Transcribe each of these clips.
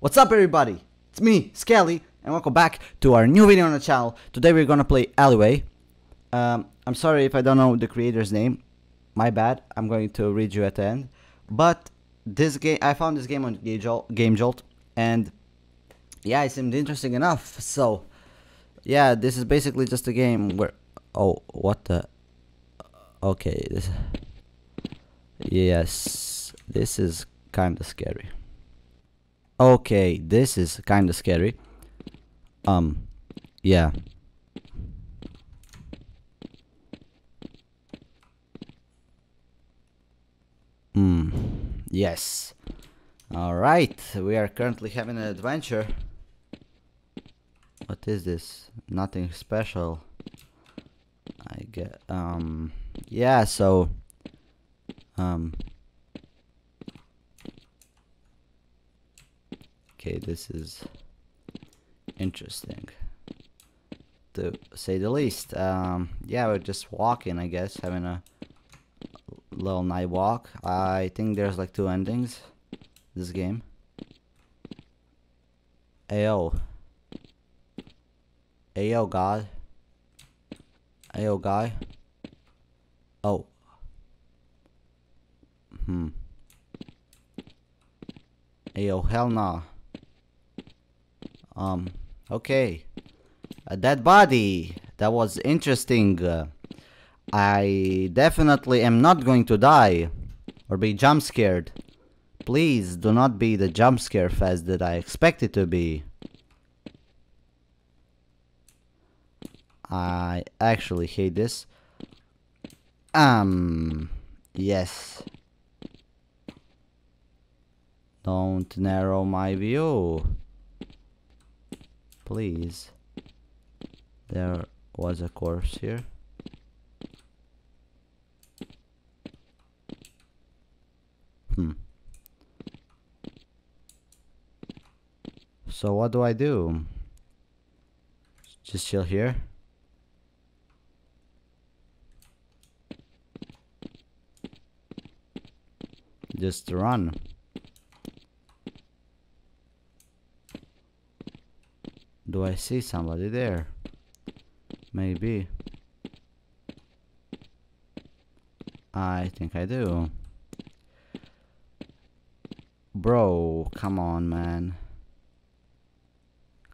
What's up everybody? It's me, Skelly, and welcome back to our new video on the channel. Today we're gonna play Alleyway. Um, I'm sorry if I don't know the creator's name. My bad. I'm going to read you at the end. But this game, I found this game on Game Jolt, and yeah, it seemed interesting enough. So, yeah, this is basically just a game where. Oh, what the? Okay, this. Yes, this is kind of scary. Okay, this is kind of scary. Um, yeah. Hmm, yes. Alright, we are currently having an adventure. What is this? Nothing special. I get, um, yeah, so, um, Okay, this is interesting to say the least. Um, yeah, we're just walking, I guess, having a little night walk. I think there's like two endings. This game. Ayo. Ayo, God. Ayo, guy. Oh. Hmm. Ayo, hell nah. Um, okay. A dead body. That was interesting. Uh, I definitely am not going to die or be jump scared. Please do not be the jump scare fest that I expect it to be. I actually hate this. Um, yes. Don't narrow my view please. There was a corpse here. Hmm. So what do I do? Just chill here? Just run Do I see somebody there? Maybe. I think I do. Bro, come on, man.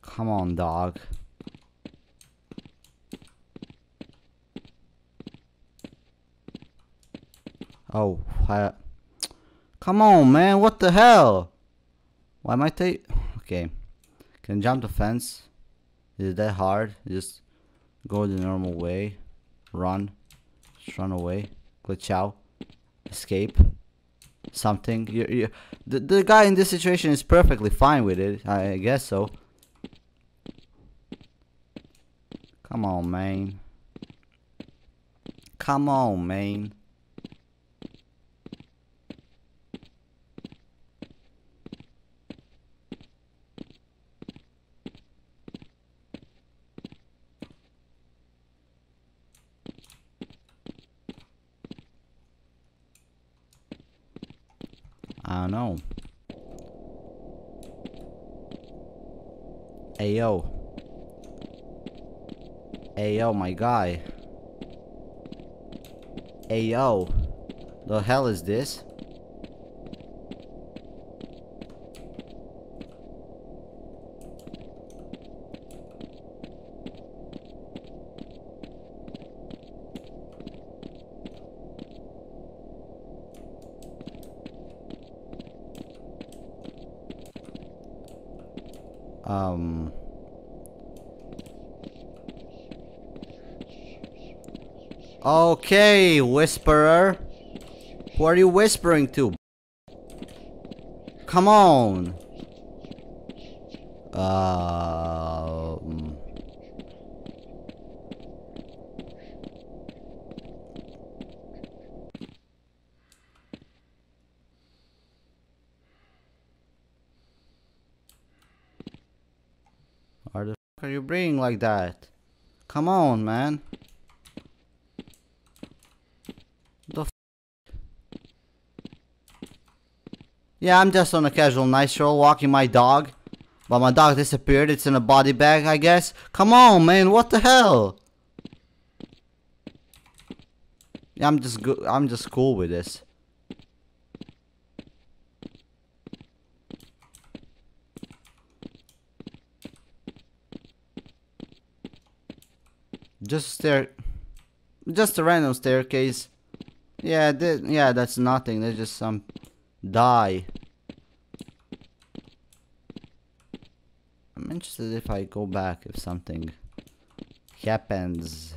Come on, dog. Oh, I, come on, man. What the hell? Why am I take? Okay. Can jump the fence. Is that hard? Just go the normal way. Run. Just run away. Glitch out. Escape. Something. You, you, the, the guy in this situation is perfectly fine with it. I guess so. Come on, man. Come on, man. I know. Hey yo. Hey yo, my guy. Hey yo. The hell is this? Um... Okay, Whisperer. Who are you whispering to? Come on. Um... are you breathing like that? Come on, man. The Yeah, I'm just on a casual night stroll walking my dog. But my dog disappeared. It's in a body bag, I guess. Come on, man. What the hell? Yeah, I'm just I'm just cool with this. Just stair just a random staircase. Yeah, th yeah, that's nothing. There's just some die. I'm interested if I go back if something happens.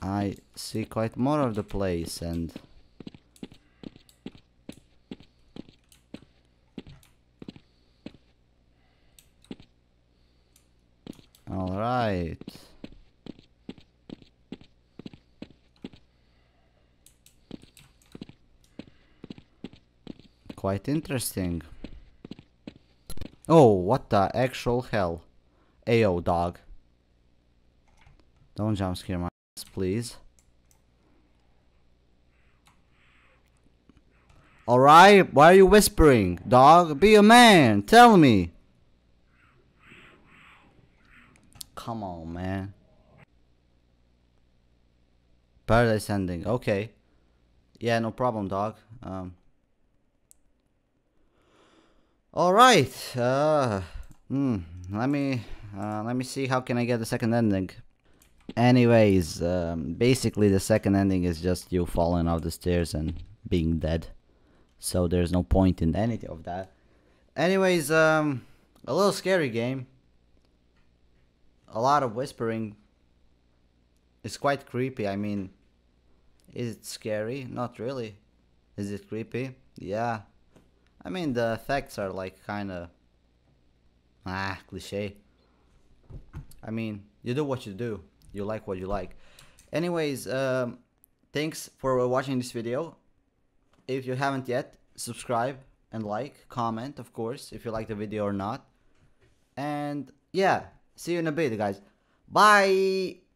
I see quite more of the place and Alright. Quite interesting. Oh, what the actual hell? Ayo, dog. Don't jump scare my ass, please. Alright, why are you whispering? Dog, be a man, tell me. Come on, man. Paradise ending, okay. Yeah, no problem, dog. Um, all right. Uh, hmm. Let me uh, let me see how can I get the second ending. Anyways, um, basically the second ending is just you falling off the stairs and being dead. So there's no point in any of that. Anyways, um, a little scary game. A lot of whispering. It's quite creepy. I mean, is it scary? Not really. Is it creepy? Yeah, I mean, the effects are like kind of ah cliche. I mean, you do what you do. You like what you like. Anyways, um, thanks for watching this video. If you haven't yet, subscribe and like, comment, of course, if you like the video or not. And yeah, see you in a bit, guys. Bye.